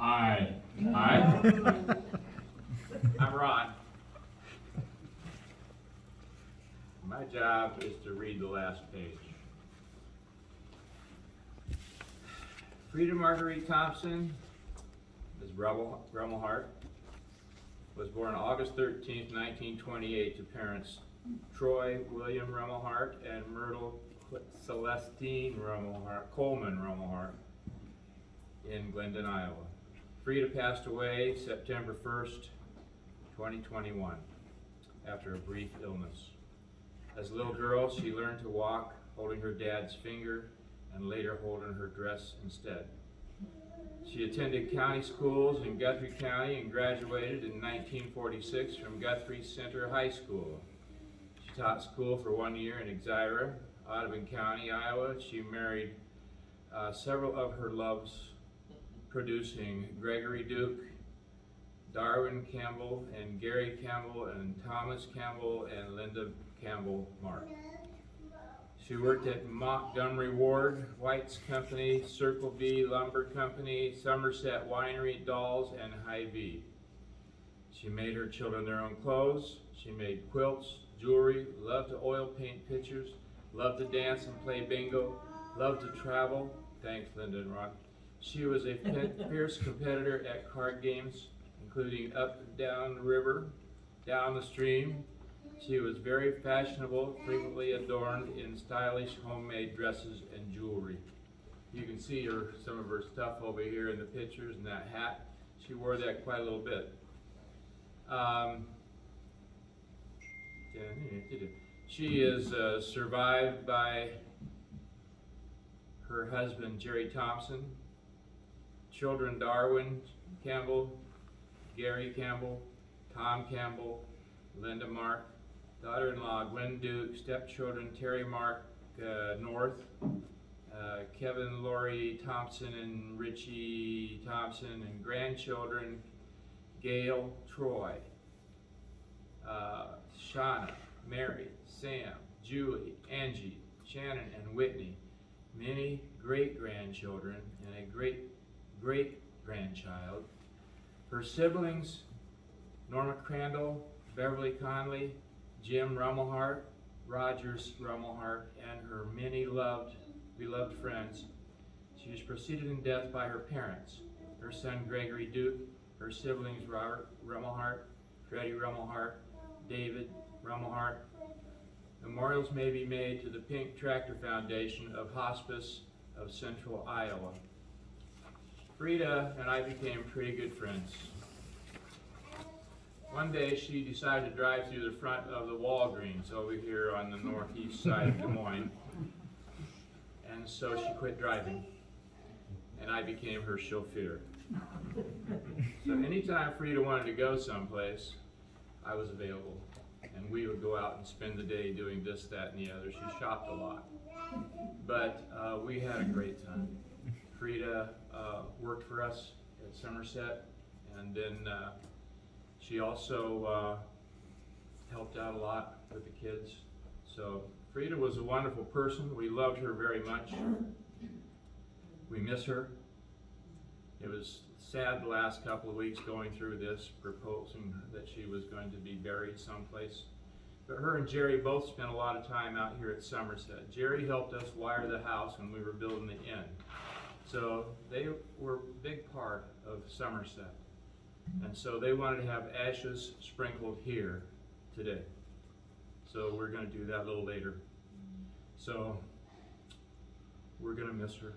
Aye. Aye. I'm Ron. My job is to read the last page. Frida Marguerite Thompson, Ms. Rummel, Rummelhart, was born August 13, 1928 to parents Troy William Rummelhart and Myrtle Celestine Rummelhart, Coleman Rummelhart in Glendon, Iowa. Frida passed away September 1st, 2021, after a brief illness. As a little girl, she learned to walk holding her dad's finger and later holding her dress instead. She attended county schools in Guthrie County and graduated in 1946 from Guthrie Center High School. She taught school for one year in Exira, Audubon County, Iowa. She married uh, several of her loves, producing Gregory Duke, Darwin Campbell, and Gary Campbell, and Thomas Campbell, and Linda Campbell Mark. She worked at Montgomery Ward, White's Company, Circle B Lumber Company, Somerset Winery, Dolls, and Hy-Vee. She made her children their own clothes. She made quilts, jewelry, loved to oil paint pictures, loved to dance and play bingo, loved to travel. Thanks, Linda and Ron. She was a fierce competitor at card games, including up and down the river, down the stream, she was very fashionable, frequently adorned in stylish homemade dresses and jewelry. You can see her, some of her stuff over here in the pictures and that hat. She wore that quite a little bit. Um, she is uh, survived by her husband, Jerry Thompson, children Darwin Campbell, Gary Campbell, Tom Campbell, Linda Mark, daughter-in-law Gwen Duke, stepchildren Terry Mark uh, North, uh, Kevin Laurie Thompson and Richie Thompson, and grandchildren Gail Troy, uh, Shauna, Mary, Sam, Julie, Angie, Shannon, and Whitney. Many great-grandchildren and a great-great-grandchild. Her siblings, Norma Crandall, Beverly Conley, Jim Rummelhart, Rogers Rummelhart, and her many loved, beloved friends. She was preceded in death by her parents, her son Gregory Duke, her siblings Robert Rummelhart, Freddie Rummelhart, David Rummelhart. Memorials may be made to the Pink Tractor Foundation of Hospice of Central Iowa. Frida and I became pretty good friends. One day she decided to drive through the front of the Walgreens over here on the northeast side of Des Moines. And so she quit driving. And I became her chauffeur. So anytime Frida wanted to go someplace, I was available. And we would go out and spend the day doing this, that, and the other. She shopped a lot. But uh, we had a great time. Frida uh, worked for us at Somerset, and then uh, she also uh, helped out a lot with the kids. So Frida was a wonderful person. We loved her very much. We miss her. It was sad the last couple of weeks going through this, proposing that she was going to be buried someplace. But her and Jerry both spent a lot of time out here at Somerset. Jerry helped us wire the house when we were building the inn. So they were a big part of Somerset. And so they wanted to have ashes sprinkled here today. So we're going to do that a little later. So we're going to miss her.